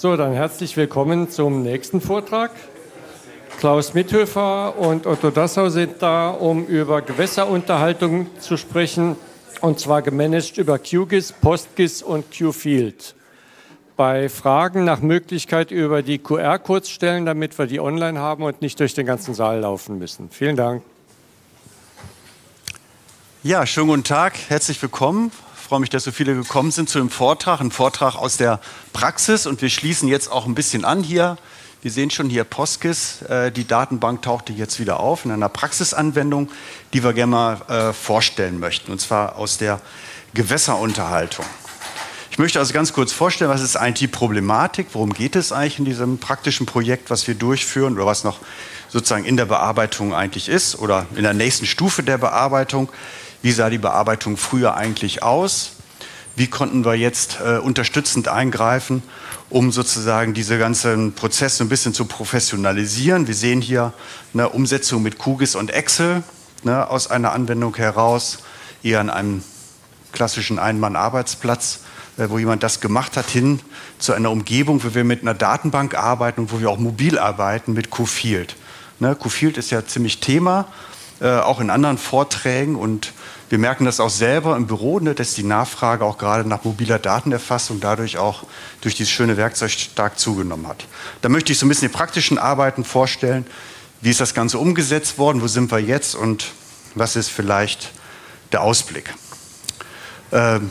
So, dann herzlich willkommen zum nächsten Vortrag. Klaus Mithöfer und Otto Dassau sind da, um über Gewässerunterhaltung zu sprechen, und zwar gemanagt über QGIS, PostGIS und QField. Bei Fragen nach Möglichkeit über die QR-Codes stellen, damit wir die online haben und nicht durch den ganzen Saal laufen müssen. Vielen Dank. Ja, schönen guten Tag, herzlich willkommen. Ich freue mich, dass so viele gekommen sind zu dem Vortrag, ein Vortrag aus der Praxis. Und wir schließen jetzt auch ein bisschen an hier. Wir sehen schon hier PostGIS, äh, die Datenbank tauchte jetzt wieder auf in einer Praxisanwendung, die wir gerne mal äh, vorstellen möchten, und zwar aus der Gewässerunterhaltung. Ich möchte also ganz kurz vorstellen, was ist eigentlich die Problematik, worum geht es eigentlich in diesem praktischen Projekt, was wir durchführen oder was noch sozusagen in der Bearbeitung eigentlich ist oder in der nächsten Stufe der Bearbeitung. Wie sah die Bearbeitung früher eigentlich aus? Wie konnten wir jetzt äh, unterstützend eingreifen? um sozusagen diese ganzen Prozesse ein bisschen zu professionalisieren. Wir sehen hier eine Umsetzung mit QGIS und Excel ne, aus einer Anwendung heraus, eher an einem klassischen Ein-Mann-Arbeitsplatz, äh, wo jemand das gemacht hat, hin zu einer Umgebung, wo wir mit einer Datenbank arbeiten und wo wir auch mobil arbeiten mit QField. Ne, QField ist ja ziemlich Thema, äh, auch in anderen Vorträgen und wir merken das auch selber im Büro, ne, dass die Nachfrage auch gerade nach mobiler Datenerfassung dadurch auch durch dieses schöne Werkzeug stark zugenommen hat. Da möchte ich so ein bisschen die praktischen Arbeiten vorstellen. Wie ist das Ganze umgesetzt worden? Wo sind wir jetzt? Und was ist vielleicht der Ausblick? Ähm,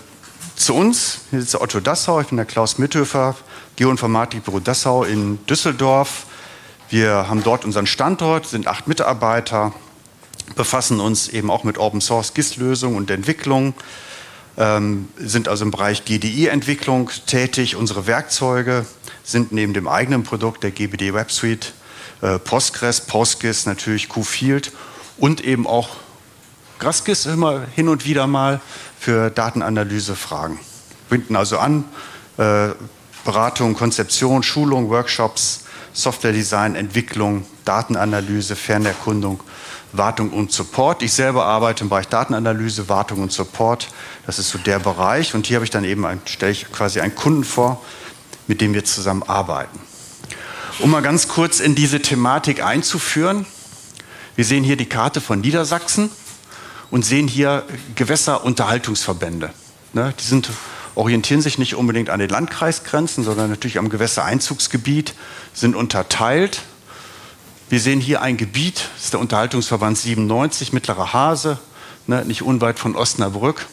zu uns, hier ist Otto Dassau, ich bin der Klaus Mithöfer, Geoinformatikbüro Dassau in Düsseldorf. Wir haben dort unseren Standort, sind acht Mitarbeiter, befassen uns eben auch mit Open Source GIS-Lösungen und Entwicklung, ähm, sind also im Bereich GDI-Entwicklung tätig. Unsere Werkzeuge sind neben dem eigenen Produkt der GBD Web Suite äh, Postgres, PostGIS, natürlich QField und eben auch GrassGIS immer hin und wieder mal für Datenanalyse-Fragen. Binden also an äh, Beratung, Konzeption, Schulung, Workshops, Softwaredesign, Entwicklung, Datenanalyse, Fernerkundung Wartung und Support. Ich selber arbeite im Bereich Datenanalyse, Wartung und Support. Das ist so der Bereich. Und hier habe ich dann eben ein, stelle ich quasi einen Kunden vor, mit dem wir zusammen arbeiten. Um mal ganz kurz in diese Thematik einzuführen. Wir sehen hier die Karte von Niedersachsen und sehen hier Gewässerunterhaltungsverbände. Ne, die sind, orientieren sich nicht unbedingt an den Landkreisgrenzen, sondern natürlich am Gewässereinzugsgebiet, sind unterteilt wir sehen hier ein Gebiet, das ist der Unterhaltungsverband 97, Mittlerer Hase, ne, nicht unweit von Osnabrück.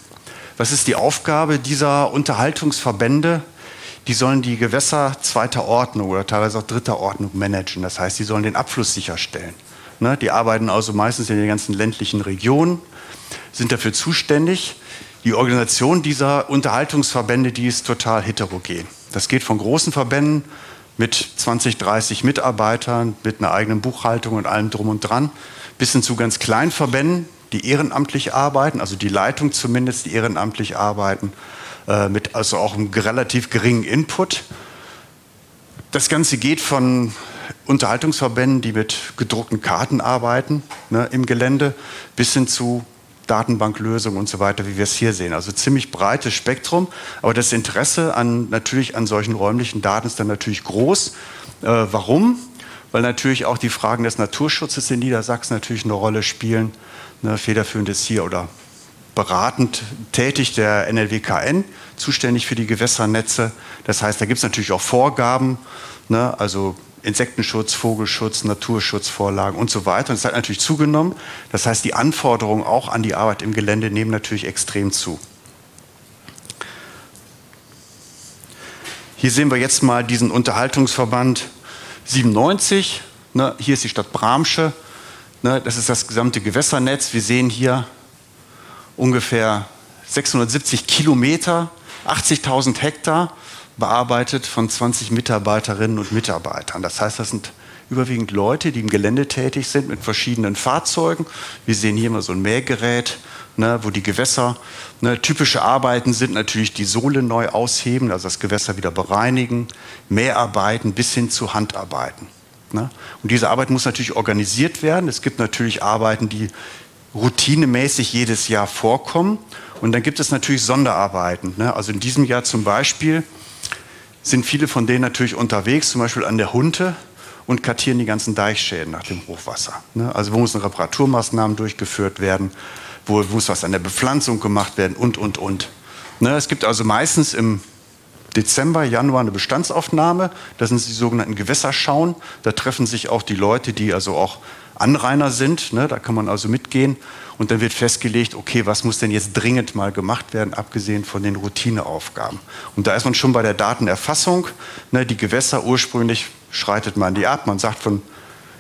Was ist die Aufgabe dieser Unterhaltungsverbände? Die sollen die Gewässer zweiter Ordnung oder teilweise auch dritter Ordnung managen. Das heißt, sie sollen den Abfluss sicherstellen. Ne, die arbeiten also meistens in den ganzen ländlichen Regionen, sind dafür zuständig. Die Organisation dieser Unterhaltungsverbände, die ist total heterogen. Das geht von großen Verbänden mit 20, 30 Mitarbeitern, mit einer eigenen Buchhaltung und allem drum und dran, bis hin zu ganz kleinen Verbänden, die ehrenamtlich arbeiten, also die Leitung zumindest, die ehrenamtlich arbeiten, äh, mit also auch einem relativ geringen Input. Das Ganze geht von Unterhaltungsverbänden, die mit gedruckten Karten arbeiten ne, im Gelände, bis hin zu Datenbanklösung und so weiter, wie wir es hier sehen. Also ziemlich breites Spektrum, aber das Interesse an, natürlich an solchen räumlichen Daten ist dann natürlich groß. Äh, warum? Weil natürlich auch die Fragen des Naturschutzes in Niedersachsen natürlich eine Rolle spielen. Ne, federführend ist hier oder beratend tätig der NLWKN, zuständig für die Gewässernetze. Das heißt, da gibt es natürlich auch Vorgaben, ne, also Insektenschutz, Vogelschutz, Naturschutzvorlagen und so weiter. Und das hat natürlich zugenommen. Das heißt, die Anforderungen auch an die Arbeit im Gelände nehmen natürlich extrem zu. Hier sehen wir jetzt mal diesen Unterhaltungsverband 97. Ne, hier ist die Stadt Bramsche. Ne, das ist das gesamte Gewässernetz. Wir sehen hier ungefähr 670 Kilometer, 80.000 Hektar bearbeitet von 20 Mitarbeiterinnen und Mitarbeitern. Das heißt, das sind überwiegend Leute, die im Gelände tätig sind mit verschiedenen Fahrzeugen. Wir sehen hier mal so ein Mähgerät, ne, wo die Gewässer, ne, typische Arbeiten sind natürlich die Sohle neu ausheben, also das Gewässer wieder bereinigen, Mäharbeiten bis hin zu Handarbeiten. Ne. Und diese Arbeit muss natürlich organisiert werden. Es gibt natürlich Arbeiten, die routinemäßig jedes Jahr vorkommen. Und dann gibt es natürlich Sonderarbeiten. Ne. Also in diesem Jahr zum Beispiel sind viele von denen natürlich unterwegs, zum Beispiel an der Hunte und kartieren die ganzen Deichschäden nach dem Hochwasser. Ne? Also wo müssen Reparaturmaßnahmen durchgeführt werden, wo muss was an der Bepflanzung gemacht werden und, und, und. Ne? Es gibt also meistens im Dezember, Januar eine Bestandsaufnahme. Das sind die sogenannten Gewässerschauen. Da treffen sich auch die Leute, die also auch Anrainer sind. Ne? Da kann man also mitgehen. Und dann wird festgelegt, okay, was muss denn jetzt dringend mal gemacht werden, abgesehen von den Routineaufgaben. Und da ist man schon bei der Datenerfassung. Ne, die Gewässer ursprünglich schreitet man die ab. Man sagt von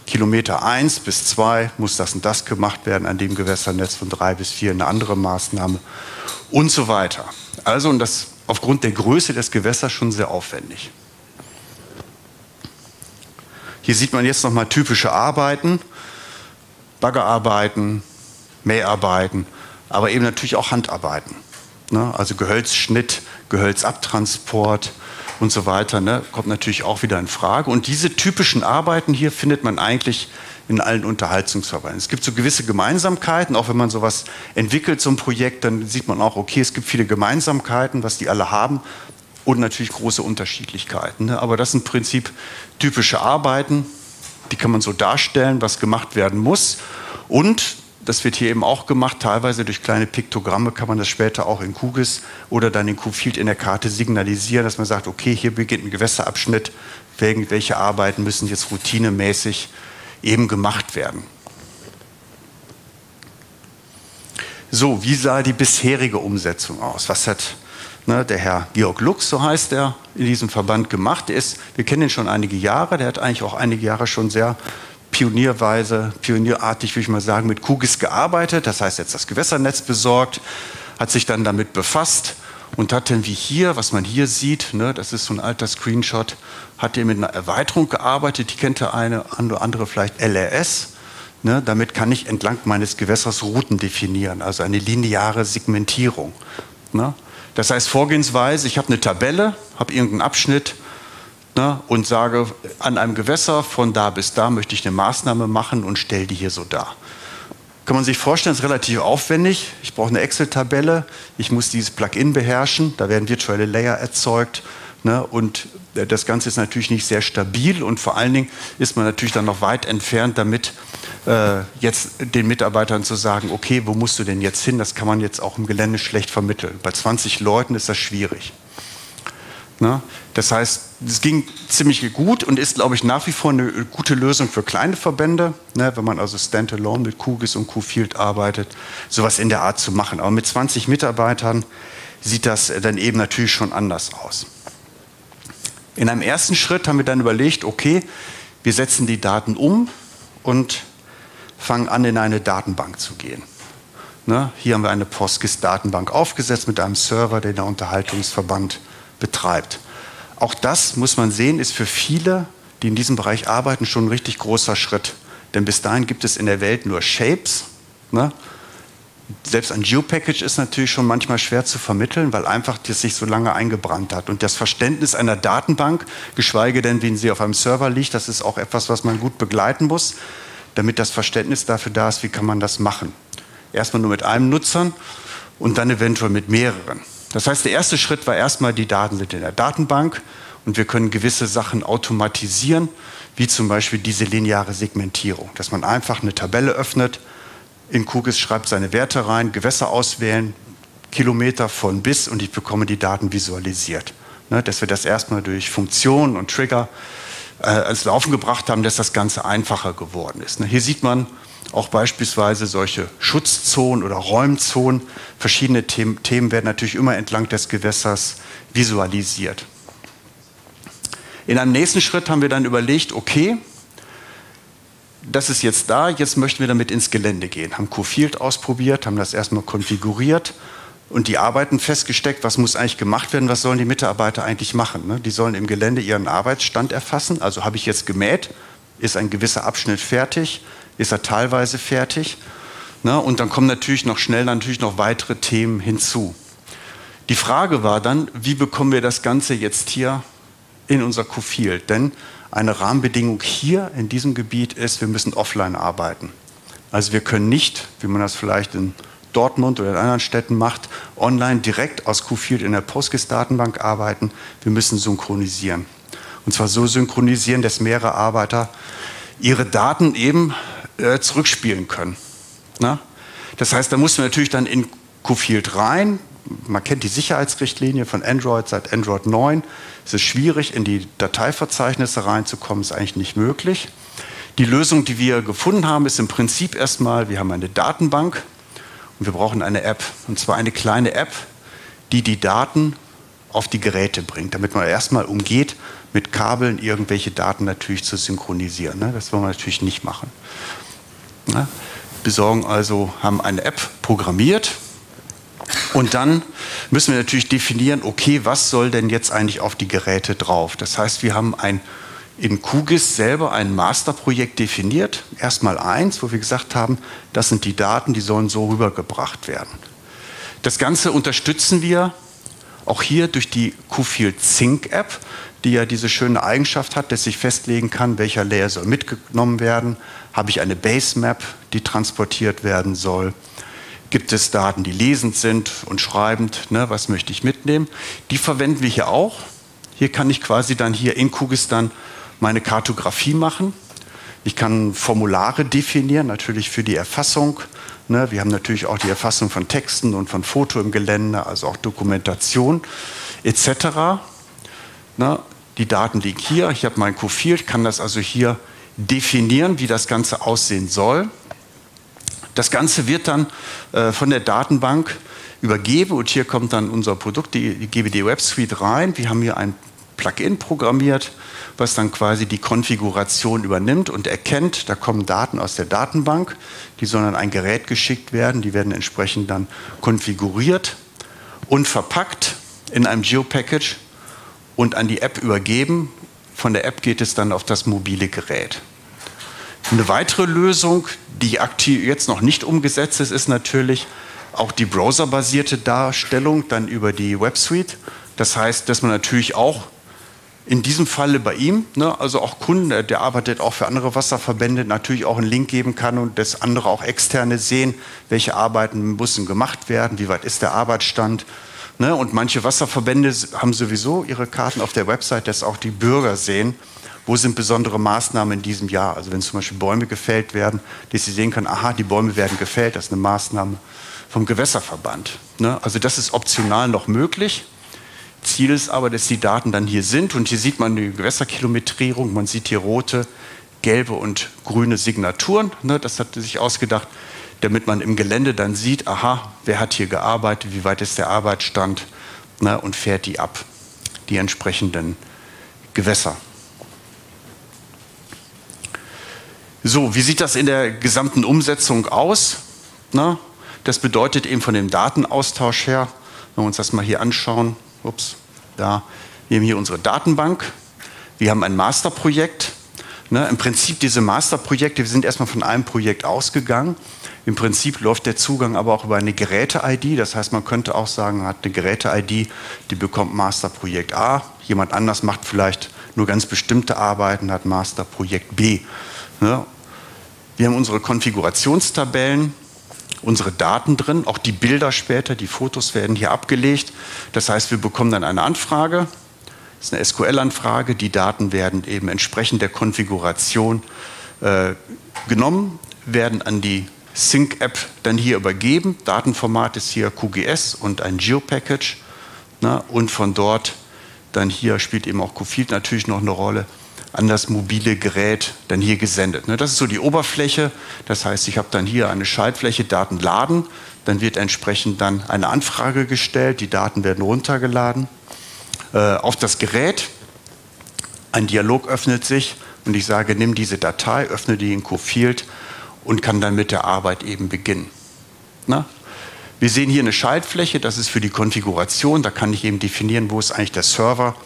Kilometer 1 bis 2 muss das und das gemacht werden, an dem Gewässernetz von 3 bis 4 eine andere Maßnahme und so weiter. Also, und das aufgrund der Größe des Gewässers schon sehr aufwendig. Hier sieht man jetzt nochmal typische Arbeiten, Baggerarbeiten, Mäharbeiten, aber eben natürlich auch Handarbeiten. Ne? Also Gehölzschnitt, Gehölzabtransport und so weiter, ne? kommt natürlich auch wieder in Frage. Und diese typischen Arbeiten hier findet man eigentlich in allen Unterhaltungsverbänden. Es gibt so gewisse Gemeinsamkeiten, auch wenn man sowas entwickelt, so ein Projekt, dann sieht man auch, okay, es gibt viele Gemeinsamkeiten, was die alle haben und natürlich große Unterschiedlichkeiten. Ne? Aber das sind im Prinzip typische Arbeiten, die kann man so darstellen, was gemacht werden muss. Und das wird hier eben auch gemacht, teilweise durch kleine Piktogramme kann man das später auch in QGIS oder dann in QField in der Karte signalisieren, dass man sagt, okay, hier beginnt ein Gewässerabschnitt, welche Arbeiten müssen jetzt routinemäßig eben gemacht werden. So, wie sah die bisherige Umsetzung aus? Was hat ne, der Herr Georg Lux, so heißt er, in diesem Verband gemacht? Ist, wir kennen ihn schon einige Jahre, der hat eigentlich auch einige Jahre schon sehr pionierweise, pionierartig, würde ich mal sagen, mit QGIS gearbeitet. Das heißt, jetzt das Gewässernetz besorgt, hat sich dann damit befasst und hat dann wie hier, was man hier sieht, ne, das ist so ein alter Screenshot, hat er mit einer Erweiterung gearbeitet. Die kennt der eine oder andere vielleicht LRS. Ne, damit kann ich entlang meines Gewässers Routen definieren, also eine lineare Segmentierung. Ne? Das heißt Vorgehensweise, ich habe eine Tabelle, habe irgendeinen Abschnitt, ne, und sage, an einem Gewässer von da bis da möchte ich eine Maßnahme machen und stelle die hier so dar. Kann man sich vorstellen, ist relativ aufwendig. Ich brauche eine Excel-Tabelle, ich muss dieses Plugin beherrschen, da werden virtuelle Layer erzeugt. Ne, und das Ganze ist natürlich nicht sehr stabil und vor allen Dingen ist man natürlich dann noch weit entfernt damit, äh, jetzt den Mitarbeitern zu sagen, okay, wo musst du denn jetzt hin? Das kann man jetzt auch im Gelände schlecht vermitteln. Bei 20 Leuten ist das schwierig. Ne? Das heißt, es ging ziemlich gut und ist, glaube ich, nach wie vor eine gute Lösung für kleine Verbände, ne? wenn man also standalone mit QGIS und QField arbeitet, sowas in der Art zu machen. Aber mit 20 Mitarbeitern sieht das dann eben natürlich schon anders aus. In einem ersten Schritt haben wir dann überlegt, okay, wir setzen die Daten um und fangen an, in eine Datenbank zu gehen. Ne? Hier haben wir eine PostGIS-Datenbank aufgesetzt mit einem Server, den der Unterhaltungsverband betreibt. Auch das muss man sehen, ist für viele, die in diesem Bereich arbeiten, schon ein richtig großer Schritt. Denn bis dahin gibt es in der Welt nur Shapes. Ne? Selbst ein Geopackage ist natürlich schon manchmal schwer zu vermitteln, weil einfach das sich so lange eingebrannt hat. Und das Verständnis einer Datenbank, geschweige denn, wie sie auf einem Server liegt, das ist auch etwas, was man gut begleiten muss, damit das Verständnis dafür da ist, wie kann man das machen. Erstmal nur mit einem Nutzern und dann eventuell mit mehreren. Das heißt, der erste Schritt war erstmal, die Daten sind in der Datenbank und wir können gewisse Sachen automatisieren, wie zum Beispiel diese lineare Segmentierung, dass man einfach eine Tabelle öffnet, in QGIS schreibt seine Werte rein, Gewässer auswählen, Kilometer von bis und ich bekomme die Daten visualisiert. Ne, dass wir das erstmal durch Funktionen und Trigger äh, ans Laufen gebracht haben, dass das Ganze einfacher geworden ist. Ne, hier sieht man, auch beispielsweise solche Schutzzonen oder Räumzonen. Verschiedene Themen, Themen werden natürlich immer entlang des Gewässers visualisiert. In einem nächsten Schritt haben wir dann überlegt, okay, das ist jetzt da, jetzt möchten wir damit ins Gelände gehen. Haben QField ausprobiert, haben das erstmal konfiguriert und die Arbeiten festgesteckt, was muss eigentlich gemacht werden, was sollen die Mitarbeiter eigentlich machen. Ne? Die sollen im Gelände ihren Arbeitsstand erfassen, also habe ich jetzt gemäht, ist ein gewisser Abschnitt fertig, ist er teilweise fertig. Ne? Und dann kommen natürlich noch schnell natürlich noch weitere Themen hinzu. Die Frage war dann, wie bekommen wir das Ganze jetzt hier in unser Q-Field? Denn eine Rahmenbedingung hier in diesem Gebiet ist, wir müssen offline arbeiten. Also wir können nicht, wie man das vielleicht in Dortmund oder in anderen Städten macht, online direkt aus QField in der PostGIS-Datenbank arbeiten. Wir müssen synchronisieren. Und zwar so synchronisieren, dass mehrere Arbeiter ihre Daten eben äh, zurückspielen können. Na? Das heißt, da muss man natürlich dann in QField rein. Man kennt die Sicherheitsrichtlinie von Android seit Android 9. Es ist schwierig, in die Dateiverzeichnisse reinzukommen, ist eigentlich nicht möglich. Die Lösung, die wir gefunden haben, ist im Prinzip erstmal, wir haben eine Datenbank und wir brauchen eine App. Und zwar eine kleine App, die die Daten auf die Geräte bringt, damit man erstmal umgeht, mit Kabeln irgendwelche Daten natürlich zu synchronisieren. Ne? Das wollen wir natürlich nicht machen. Besorgen also, haben eine App programmiert, und dann müssen wir natürlich definieren, okay, was soll denn jetzt eigentlich auf die Geräte drauf? Das heißt, wir haben ein, in QGIS selber ein Masterprojekt definiert. Erstmal eins, wo wir gesagt haben, das sind die Daten, die sollen so rübergebracht werden. Das Ganze unterstützen wir auch hier durch die QField Sync App, die ja diese schöne Eigenschaft hat, dass ich festlegen kann, welcher Layer soll mitgenommen werden. Habe ich eine Base Map, die transportiert werden soll? Gibt es Daten, die lesend sind und schreibend? Ne, was möchte ich mitnehmen? Die verwenden wir hier auch. Hier kann ich quasi dann hier in QGIS dann meine Kartografie machen. Ich kann Formulare definieren, natürlich für die Erfassung. Ne, wir haben natürlich auch die Erfassung von Texten und von Foto im Gelände, also auch Dokumentation etc. Ne, die Daten liegen hier. Ich habe mein Q-Field, kann das also hier definieren, wie das Ganze aussehen soll. Das Ganze wird dann äh, von der Datenbank übergeben und hier kommt dann unser Produkt, die, die GBD Web Suite rein. Wir haben hier ein Plugin programmiert, was dann quasi die Konfiguration übernimmt und erkennt, da kommen Daten aus der Datenbank, die sollen an ein Gerät geschickt werden, die werden entsprechend dann konfiguriert und verpackt in einem Geo-Package und an die App übergeben. Von der App geht es dann auf das mobile Gerät. Eine weitere Lösung, die jetzt noch nicht umgesetzt ist, ist natürlich auch die browserbasierte Darstellung dann über die Websuite. Das heißt, dass man natürlich auch in diesem Falle bei ihm, ne, also auch Kunden, der arbeitet auch für andere Wasserverbände, natürlich auch einen Link geben kann und dass andere auch externe sehen, welche Arbeiten müssen gemacht werden, wie weit ist der Arbeitsstand. Ne, und manche Wasserverbände haben sowieso ihre Karten auf der Website, dass auch die Bürger sehen, wo sind besondere Maßnahmen in diesem Jahr? Also wenn zum Beispiel Bäume gefällt werden, dass Sie sehen können, aha, die Bäume werden gefällt, das ist eine Maßnahme vom Gewässerverband. Ne? Also das ist optional noch möglich. Ziel ist aber, dass die Daten dann hier sind und hier sieht man die Gewässerkilometrierung, man sieht hier rote, gelbe und grüne Signaturen. Ne? Das hat sich ausgedacht, damit man im Gelände dann sieht, aha, wer hat hier gearbeitet, wie weit ist der Arbeitsstand ne? und fährt die ab, die entsprechenden Gewässer. So, wie sieht das in der gesamten Umsetzung aus? Na, das bedeutet eben von dem Datenaustausch her, wenn wir uns das mal hier anschauen, ups, da, wir haben hier unsere Datenbank, wir haben ein Masterprojekt. Ne, Im Prinzip diese Masterprojekte, wir sind erstmal von einem Projekt ausgegangen. Im Prinzip läuft der Zugang aber auch über eine Geräte-ID. Das heißt, man könnte auch sagen, man hat eine Geräte-ID, die bekommt Masterprojekt A. Jemand anders macht vielleicht nur ganz bestimmte Arbeiten, hat Masterprojekt B. Ne? Wir haben unsere Konfigurationstabellen, unsere Daten drin, auch die Bilder später, die Fotos werden hier abgelegt. Das heißt, wir bekommen dann eine Anfrage, das ist eine SQL-Anfrage, die Daten werden eben entsprechend der Konfiguration äh, genommen, werden an die Sync-App dann hier übergeben. Datenformat ist hier QGS und ein Geo-Package. Und von dort dann hier spielt eben auch QField natürlich noch eine Rolle an das mobile Gerät dann hier gesendet. Ne? Das ist so die Oberfläche. Das heißt, ich habe dann hier eine Schaltfläche, Daten laden. Dann wird entsprechend dann eine Anfrage gestellt. Die Daten werden runtergeladen äh, auf das Gerät. Ein Dialog öffnet sich und ich sage, nimm diese Datei, öffne die in QField und kann dann mit der Arbeit eben beginnen. Na? Wir sehen hier eine Schaltfläche, das ist für die Konfiguration. Da kann ich eben definieren, wo ist eigentlich der Server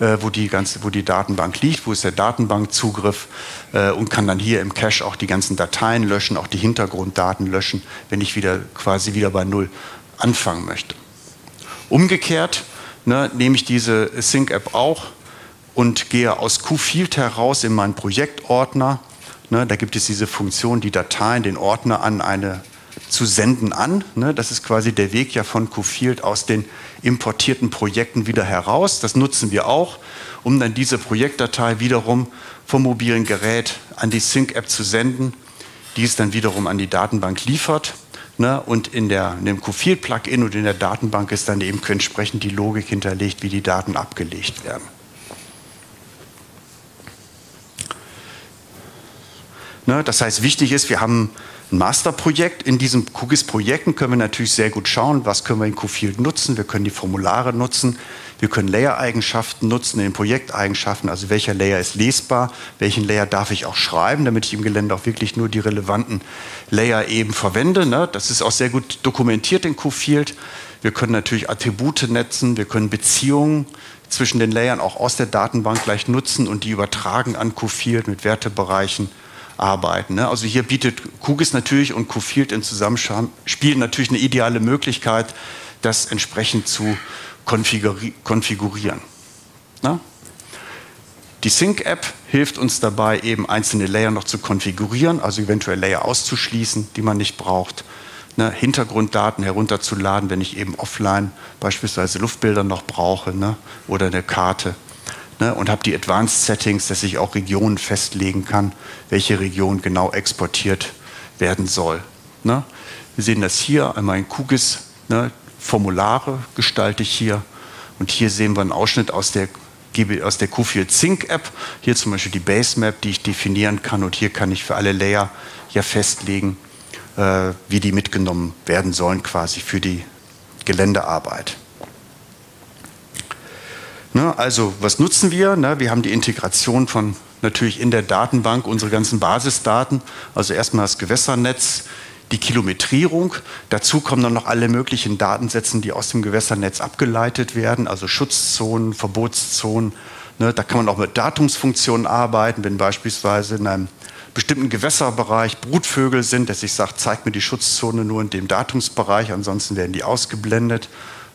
äh, wo, die ganze, wo die Datenbank liegt, wo ist der Datenbankzugriff äh, und kann dann hier im Cache auch die ganzen Dateien löschen, auch die Hintergrunddaten löschen, wenn ich wieder quasi wieder bei Null anfangen möchte. Umgekehrt ne, nehme ich diese Sync-App auch und gehe aus QField heraus in meinen Projektordner. Ne, da gibt es diese Funktion, die Dateien, den Ordner an eine zu senden an. Ne? Das ist quasi der Weg ja von QField aus den importierten Projekten wieder heraus. Das nutzen wir auch, um dann diese Projektdatei wiederum vom mobilen Gerät an die Sync-App zu senden, die es dann wiederum an die Datenbank liefert. Ne? Und in, der, in dem QField-Plugin und in der Datenbank ist dann eben entsprechend die Logik hinterlegt, wie die Daten abgelegt werden. Ne? Das heißt, wichtig ist, wir haben ein Masterprojekt. In diesen QGIS-Projekten können wir natürlich sehr gut schauen, was können wir in QField nutzen. Wir können die Formulare nutzen, wir können Layer-Eigenschaften nutzen in den Projekteigenschaften, also welcher Layer ist lesbar, welchen Layer darf ich auch schreiben, damit ich im Gelände auch wirklich nur die relevanten Layer eben verwende. Ne? Das ist auch sehr gut dokumentiert in QField. Wir können natürlich Attribute netzen, wir können Beziehungen zwischen den Layern auch aus der Datenbank gleich nutzen und die übertragen an QField mit Wertebereichen arbeiten. Ne? Also hier bietet QGIS natürlich und QField in Zusammenspiel natürlich eine ideale Möglichkeit, das entsprechend zu konfigurieren. Ne? Die Sync-App hilft uns dabei, eben einzelne Layer noch zu konfigurieren, also eventuell Layer auszuschließen, die man nicht braucht. Ne, Hintergrunddaten herunterzuladen, wenn ich eben offline beispielsweise Luftbilder noch brauche ne, oder eine Karte ne, und habe die Advanced Settings, dass ich auch Regionen festlegen kann, welche Region genau exportiert werden soll. Ne. Wir sehen das hier einmal in QGIS. Ne, Formulare gestalte ich hier. Und hier sehen wir einen Ausschnitt aus der, aus der QField Sync App. Hier zum Beispiel die Base Map, die ich definieren kann. Und hier kann ich für alle Layer ja festlegen, äh, wie die mitgenommen werden sollen, quasi für die Geländearbeit. Ne, also was nutzen wir? Ne, wir haben die Integration von natürlich in der Datenbank unsere ganzen Basisdaten, also erstmal das Gewässernetz, die Kilometrierung. Dazu kommen dann noch alle möglichen Datensätze, die aus dem Gewässernetz abgeleitet werden, also Schutzzonen, Verbotszonen. Ne, da kann man auch mit Datumsfunktionen arbeiten, wenn beispielsweise in einem bestimmten Gewässerbereich Brutvögel sind, dass ich sage, zeigt mir die Schutzzone nur in dem Datumsbereich, ansonsten werden die ausgeblendet.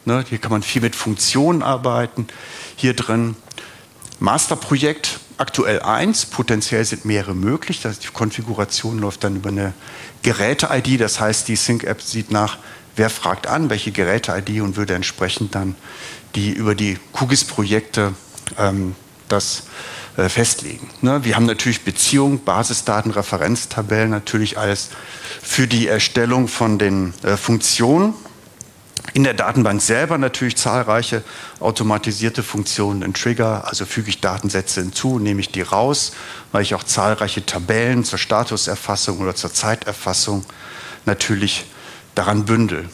Ne, hier kann man viel mit Funktionen arbeiten. Hier drin Masterprojekt, aktuell eins, potenziell sind mehrere möglich. Das die Konfiguration läuft dann über eine Geräte-ID, das heißt, die Sync-App sieht nach, wer fragt an, welche Geräte-ID und würde entsprechend dann die über die QGIS-Projekte ähm, das äh, festlegen. Ne? Wir haben natürlich Beziehungen, Basisdaten, Referenztabellen, natürlich alles für die Erstellung von den äh, Funktionen in der Datenbank selber natürlich zahlreiche automatisierte Funktionen in Trigger, also füge ich Datensätze hinzu, nehme ich die raus, weil ich auch zahlreiche Tabellen zur Statuserfassung oder zur Zeiterfassung natürlich daran bündel.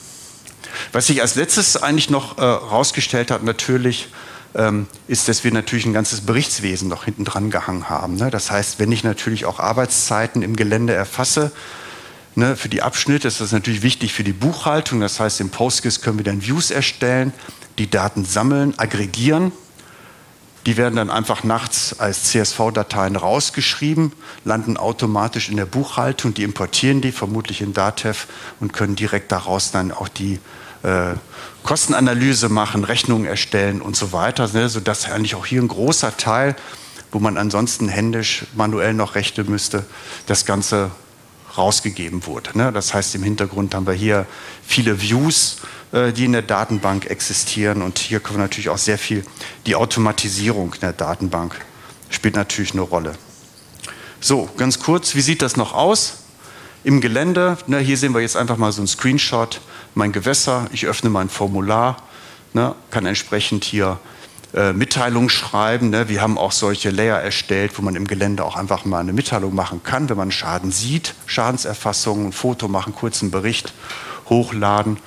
Was sich als letztes eigentlich noch herausgestellt äh, hat, natürlich, ähm, ist, dass wir natürlich ein ganzes Berichtswesen noch hinten dran gehangen haben. Ne? Das heißt, wenn ich natürlich auch Arbeitszeiten im Gelände erfasse, Ne, für die Abschnitte ist das natürlich wichtig für die Buchhaltung. Das heißt, im PostGIS können wir dann Views erstellen, die Daten sammeln, aggregieren. Die werden dann einfach nachts als CSV-Dateien rausgeschrieben, landen automatisch in der Buchhaltung. Die importieren die vermutlich in Datev und können direkt daraus dann auch die äh, Kostenanalyse machen, Rechnungen erstellen und so weiter. Ne, sodass eigentlich auch hier ein großer Teil, wo man ansonsten händisch manuell noch Rechte müsste, das Ganze rausgegeben wurde. Ne? Das heißt, im Hintergrund haben wir hier viele Views, äh, die in der Datenbank existieren und hier können wir natürlich auch sehr viel, die Automatisierung in der Datenbank spielt natürlich eine Rolle. So, ganz kurz, wie sieht das noch aus? Im Gelände, ne, hier sehen wir jetzt einfach mal so einen Screenshot, mein Gewässer, ich öffne mein Formular, ne, kann entsprechend hier äh, Mitteilung schreiben. Ne? Wir haben auch solche Layer erstellt, wo man im Gelände auch einfach mal eine Mitteilung machen kann, wenn man Schaden sieht. Schadenserfassung, ein Foto machen, kurzen Bericht hochladen.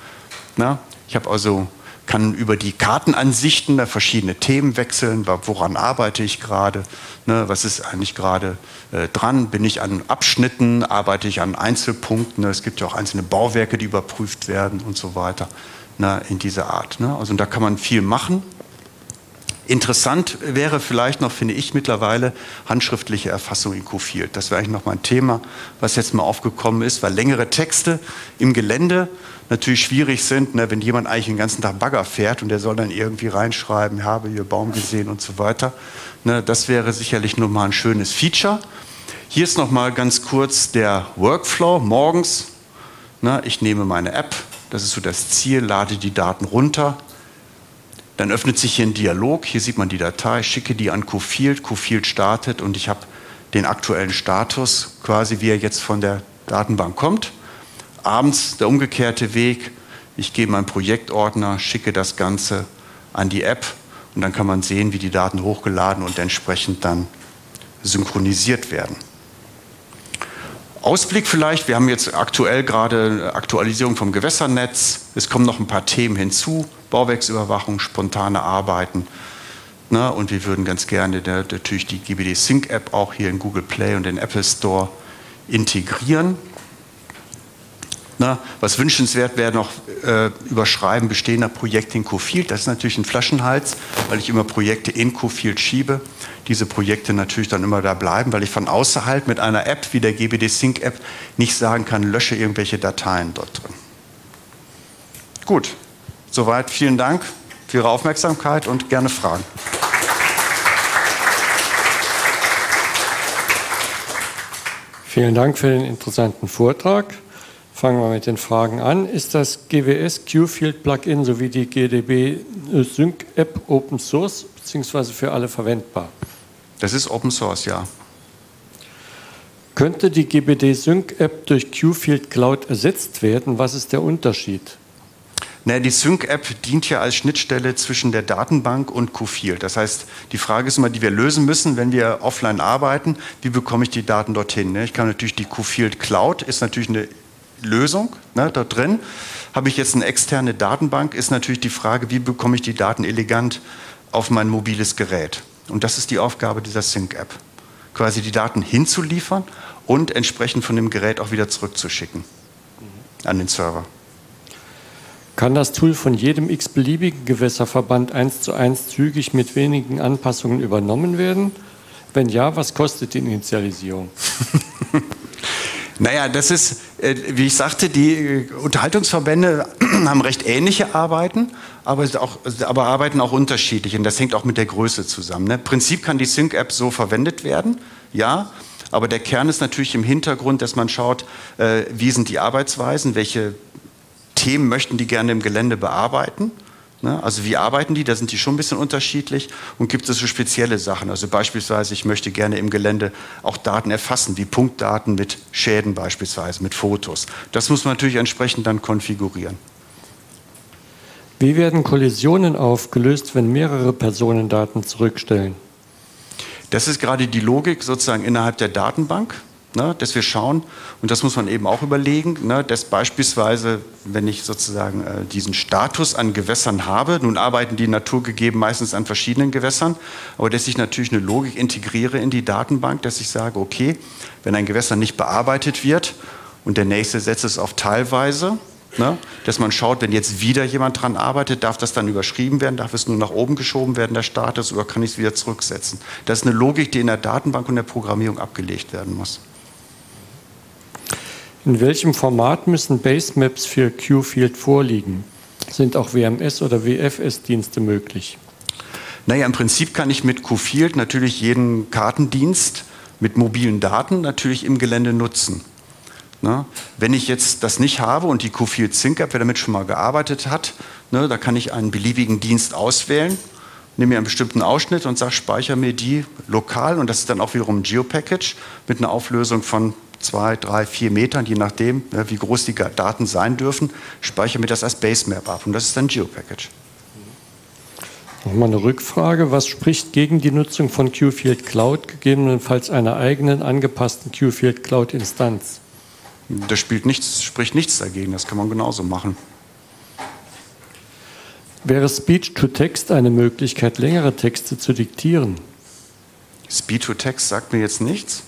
Ne? Ich habe also kann über die Kartenansichten da verschiedene Themen wechseln. Woran arbeite ich gerade? Ne, was ist eigentlich gerade äh, dran? Bin ich an Abschnitten? Arbeite ich an Einzelpunkten? Es gibt ja auch einzelne Bauwerke, die überprüft werden und so weiter. Ne, in dieser Art. Ne? Also da kann man viel machen. Interessant wäre vielleicht noch, finde ich mittlerweile, handschriftliche Erfassung in Q-Field. Das wäre eigentlich noch mal ein Thema, was jetzt mal aufgekommen ist, weil längere Texte im Gelände natürlich schwierig sind, ne, wenn jemand eigentlich den ganzen Tag Bagger fährt und der soll dann irgendwie reinschreiben, habe hier Baum gesehen und so weiter. Ne, das wäre sicherlich noch mal ein schönes Feature. Hier ist noch mal ganz kurz der Workflow morgens Na, ich nehme meine App, das ist so das Ziel, lade die Daten runter. Dann öffnet sich hier ein Dialog. Hier sieht man die Datei, schicke die an QField. QField startet und ich habe den aktuellen Status, quasi wie er jetzt von der Datenbank kommt. Abends der umgekehrte Weg. Ich gehe meinen Projektordner, schicke das Ganze an die App und dann kann man sehen, wie die Daten hochgeladen und entsprechend dann synchronisiert werden. Ausblick vielleicht, wir haben jetzt aktuell gerade Aktualisierung vom Gewässernetz, es kommen noch ein paar Themen hinzu, Bauwerksüberwachung, spontane Arbeiten. Ne, und wir würden ganz gerne der, natürlich die GBD Sync App auch hier in Google Play und den Apple Store integrieren. Na, was wünschenswert wäre noch äh, Überschreiben bestehender Projekte in Cofield. Das ist natürlich ein Flaschenhals, weil ich immer Projekte in Cofield schiebe. Diese Projekte natürlich dann immer da bleiben, weil ich von außerhalb mit einer App wie der GBD Sync App nicht sagen kann, lösche irgendwelche Dateien dort drin. Gut, soweit. Vielen Dank für Ihre Aufmerksamkeit und gerne Fragen. Vielen Dank für den interessanten Vortrag. Fangen wir mit den Fragen an. Ist das GWS Qfield Plugin sowie die GDB Sync App Open Source bzw. für alle verwendbar? Das ist Open Source, ja. Könnte die GBD Sync App durch Qfield Cloud ersetzt werden? Was ist der Unterschied? Naja, die Sync-App dient ja als Schnittstelle zwischen der Datenbank und QField. Das heißt, die Frage ist immer, die wir lösen müssen, wenn wir offline arbeiten, wie bekomme ich die Daten dorthin? Ne? Ich kann natürlich die QField Cloud, ist natürlich eine Lösung ne, dort drin. Habe ich jetzt eine externe Datenbank, ist natürlich die Frage, wie bekomme ich die Daten elegant auf mein mobiles Gerät. Und das ist die Aufgabe dieser Sync-App. Quasi die Daten hinzuliefern und entsprechend von dem Gerät auch wieder zurückzuschicken an den Server. Kann das Tool von jedem x-beliebigen Gewässerverband eins zu eins zügig mit wenigen Anpassungen übernommen werden? Wenn ja, was kostet die Initialisierung? Naja, das ist, äh, wie ich sagte, die äh, Unterhaltungsverbände haben recht ähnliche Arbeiten, aber, auch, aber arbeiten auch unterschiedlich. Und das hängt auch mit der Größe zusammen. Ne? Im Prinzip kann die Sync-App so verwendet werden, ja. Aber der Kern ist natürlich im Hintergrund, dass man schaut, äh, wie sind die Arbeitsweisen, welche Themen möchten die gerne im Gelände bearbeiten. Ne? Also wie arbeiten die? Da sind die schon ein bisschen unterschiedlich. Und gibt es so spezielle Sachen? Also beispielsweise, ich möchte gerne im Gelände auch Daten erfassen, wie Punktdaten mit Schäden beispielsweise, mit Fotos. Das muss man natürlich entsprechend dann konfigurieren. Wie werden Kollisionen aufgelöst, wenn mehrere Personen Daten zurückstellen? Das ist gerade die Logik sozusagen innerhalb der Datenbank ne, dass wir schauen, und das muss man eben auch überlegen, ne, dass beispielsweise, wenn ich sozusagen äh, diesen Status an Gewässern habe, nun arbeiten die naturgegeben meistens an verschiedenen Gewässern, aber dass ich natürlich eine Logik integriere in die Datenbank, dass ich sage, okay, wenn ein Gewässer nicht bearbeitet wird und der nächste setzt es auf teilweise, Ne? Dass man schaut, wenn jetzt wieder jemand dran arbeitet, darf das dann überschrieben werden, darf es nur nach oben geschoben werden, der Status, oder kann ich es wieder zurücksetzen? Das ist eine Logik, die in der Datenbank und der Programmierung abgelegt werden muss. In welchem Format müssen Basemaps für Qfield vorliegen? Sind auch WMS- oder WFS-Dienste möglich? Naja, im Prinzip kann ich mit Qfield natürlich jeden Kartendienst mit mobilen Daten natürlich im Gelände nutzen. Ne? Wenn ich jetzt das nicht habe und die Qfield Sync App, wer damit schon mal gearbeitet hat, ne, da kann ich einen beliebigen Dienst auswählen, nehme mir einen bestimmten Ausschnitt und sage, speichere mir die lokal und das ist dann auch wiederum ein Geopackage mit einer Auflösung von zwei, drei, vier Metern, je nachdem, ne, wie groß die Daten sein dürfen, speichere mir das als Basemap ab und das ist dann GeoPackage. Nochmal eine Rückfrage. Was spricht gegen die Nutzung von Qfield Cloud, gegebenenfalls einer eigenen angepassten Qfield Cloud-Instanz? Das spielt nichts, spricht nichts dagegen, das kann man genauso machen. Wäre Speech-to-Text eine Möglichkeit, längere Texte zu diktieren? Speech-to-Text sagt mir jetzt nichts.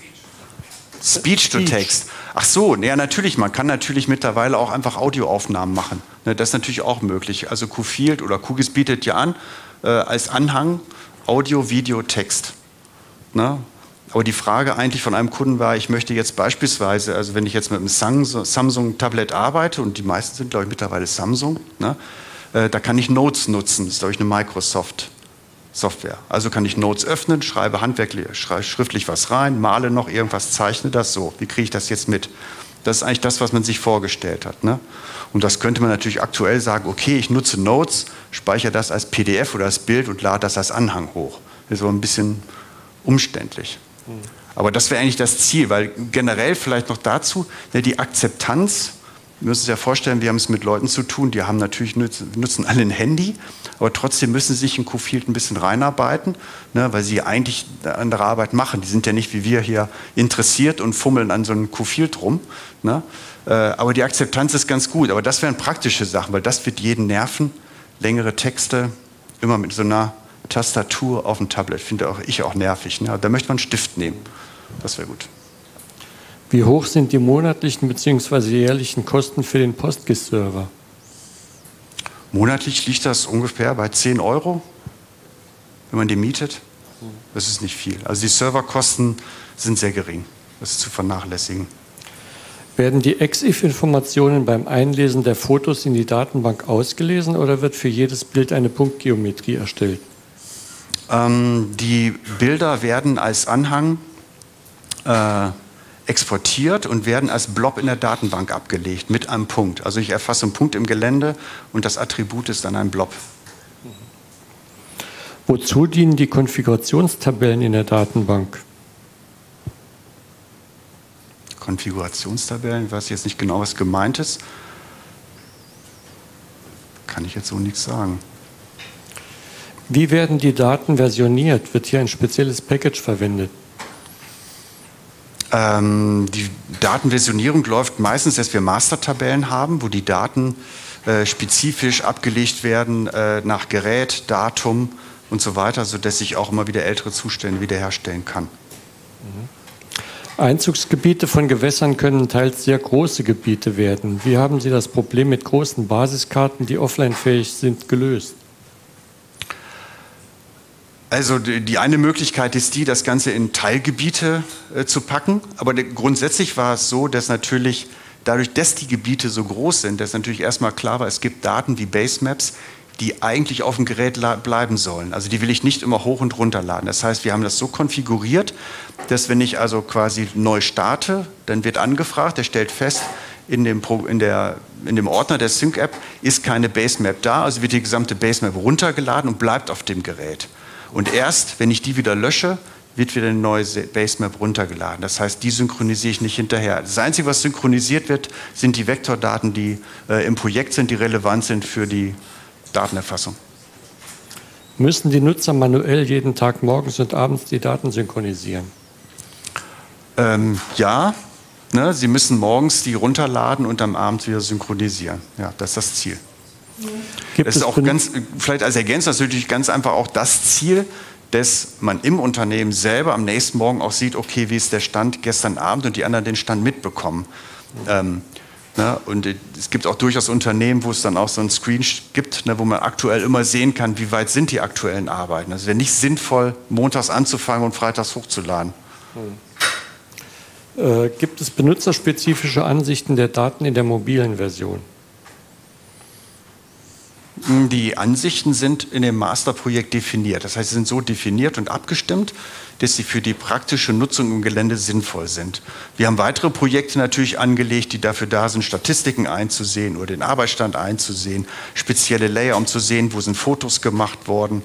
Speech to Text. Ach so, ja natürlich, man kann natürlich mittlerweile auch einfach Audioaufnahmen machen. Ne, das ist natürlich auch möglich. Also QField oder QGIS bietet ja an, äh, als Anhang Audio, Video, Text. Ne? Aber die Frage eigentlich von einem Kunden war, ich möchte jetzt beispielsweise, also wenn ich jetzt mit einem Samsung-Tablet arbeite, und die meisten sind, glaube ich, mittlerweile Samsung, ne, äh, da kann ich Notes nutzen, das ist, glaube ich, eine Microsoft. Software. Also kann ich Notes öffnen, schreibe handwerklich, schreibe schriftlich was rein, male noch irgendwas, zeichne das so. Wie kriege ich das jetzt mit? Das ist eigentlich das, was man sich vorgestellt hat. Ne? Und das könnte man natürlich aktuell sagen, okay, ich nutze Notes, speichere das als PDF oder als Bild und lade das als Anhang hoch. Das ist aber ein bisschen umständlich. Aber das wäre eigentlich das Ziel, weil generell vielleicht noch dazu, ne, die Akzeptanz, wir müssen uns ja vorstellen, wir haben es mit Leuten zu tun, die haben natürlich nutzen, alle ein Handy, aber trotzdem müssen sie sich in Cofield ein bisschen reinarbeiten, ne, weil sie eigentlich andere Arbeit machen. Die sind ja nicht wie wir hier interessiert und fummeln an so einem Cofield rum. Ne. Äh, aber die Akzeptanz ist ganz gut. Aber das wären praktische Sachen, weil das wird jeden nerven. Längere Texte, immer mit so einer Tastatur auf dem Tablet. Finde auch ich auch nervig. Ne? Da möchte man einen Stift nehmen. Das wäre gut. Wie hoch sind die monatlichen bzw. jährlichen Kosten für den PostGIS-Server? Monatlich liegt das ungefähr bei 10 Euro, wenn man den mietet. Das ist nicht viel. Also die Serverkosten sind sehr gering. Das ist zu vernachlässigen. Werden die EXIF-Informationen beim Einlesen der Fotos in die Datenbank ausgelesen oder wird für jedes Bild eine Punktgeometrie erstellt? Ähm, die Bilder werden als Anhang äh, exportiert und werden als Blob in der Datenbank abgelegt mit einem Punkt. Also ich erfasse einen Punkt im Gelände und das Attribut ist dann ein Blob. Wozu dienen die Konfigurationstabellen in der Datenbank? Konfigurationstabellen, ich weiß jetzt nicht genau, was gemeint ist. Kann ich jetzt so nichts sagen. Wie werden die Daten versioniert? Wird hier ein spezielles Package verwendet? Ähm, die Datenversionierung läuft meistens, dass wir Mastertabellen haben, wo die Daten äh, spezifisch abgelegt werden äh, nach Gerät, Datum und so weiter, sodass ich auch immer wieder ältere Zustände wiederherstellen kann. Mhm. Einzugsgebiete von Gewässern können teils sehr große Gebiete werden. Wie haben Sie das Problem mit großen Basiskarten, die offline-fähig sind, gelöst? Also die eine Möglichkeit ist die, das Ganze in Teilgebiete äh, zu packen. Aber grundsätzlich war es so, dass natürlich dadurch, dass die Gebiete so groß sind, dass natürlich erstmal klar war, es gibt Daten wie Basemaps, die eigentlich auf dem Gerät bleiben sollen. Also die will ich nicht immer hoch und runter laden. Das heißt, wir haben das so konfiguriert, dass wenn ich also quasi neu starte, dann wird angefragt, der stellt fest, in dem, in, der, in dem Ordner der Sync-App ist keine Basemap da, also wird die gesamte Basemap runtergeladen und bleibt auf dem Gerät. Und erst, wenn ich die wieder lösche, wird wieder eine neue Basemap runtergeladen. Das heißt, die synchronisiere ich nicht hinterher. Das Einzige, was synchronisiert wird, sind die Vektordaten, die äh, im Projekt sind, die relevant sind für die Datenerfassung. Müssen die Nutzer manuell jeden Tag morgens und abends die Daten synchronisieren? Ähm, ja, ne, sie müssen morgens die runterladen und am Abend wieder synchronisieren. Ja, das ist das Ziel. Gibt das ist auch ganz, vielleicht als Ergänzung, natürlich ganz einfach auch das Ziel, dass man im Unternehmen selber am nächsten Morgen auch sieht, okay, wie ist der Stand gestern Abend und die anderen den Stand mitbekommen. Ähm, ne, und es gibt auch durchaus Unternehmen, wo es dann auch so ein Screen gibt, ne, wo man aktuell immer sehen kann, wie weit sind die aktuellen Arbeiten. Also es wäre nicht sinnvoll, montags anzufangen und freitags hochzuladen. Hm. Äh, gibt es benutzerspezifische Ansichten der Daten in der mobilen Version? Die Ansichten sind in dem Masterprojekt definiert. Das heißt, sie sind so definiert und abgestimmt, dass sie für die praktische Nutzung im Gelände sinnvoll sind. Wir haben weitere Projekte natürlich angelegt, die dafür da sind, Statistiken einzusehen oder den Arbeitsstand einzusehen, spezielle Layer, um zu sehen, wo sind Fotos gemacht worden,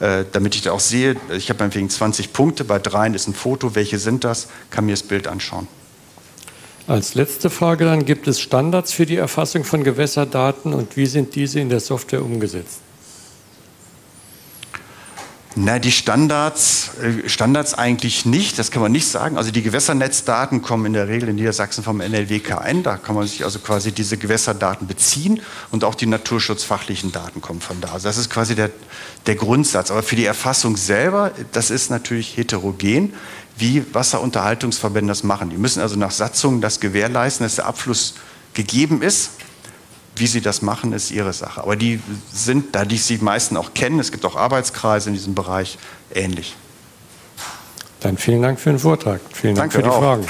äh, damit ich da auch sehe, ich habe meinetwegen 20 Punkte, bei dreien ist ein Foto, welche sind das, kann mir das Bild anschauen. Als letzte Frage dann, gibt es Standards für die Erfassung von Gewässerdaten und wie sind diese in der Software umgesetzt? Na, die Standards, äh, Standards eigentlich nicht, das kann man nicht sagen. Also die Gewässernetzdaten kommen in der Regel in Niedersachsen vom NLWK ein. Da kann man sich also quasi diese Gewässerdaten beziehen und auch die naturschutzfachlichen Daten kommen von da. Also das ist quasi der, der Grundsatz. Aber für die Erfassung selber, das ist natürlich heterogen wie Wasserunterhaltungsverbände das machen. Die müssen also nach Satzungen das gewährleisten, dass der Abfluss gegeben ist. Wie sie das machen, ist ihre Sache. Aber die sind, da die sie meisten auch kennen, es gibt auch Arbeitskreise in diesem Bereich, ähnlich. Dann vielen Dank für den Vortrag. Vielen Dank Danke für die auch. Fragen.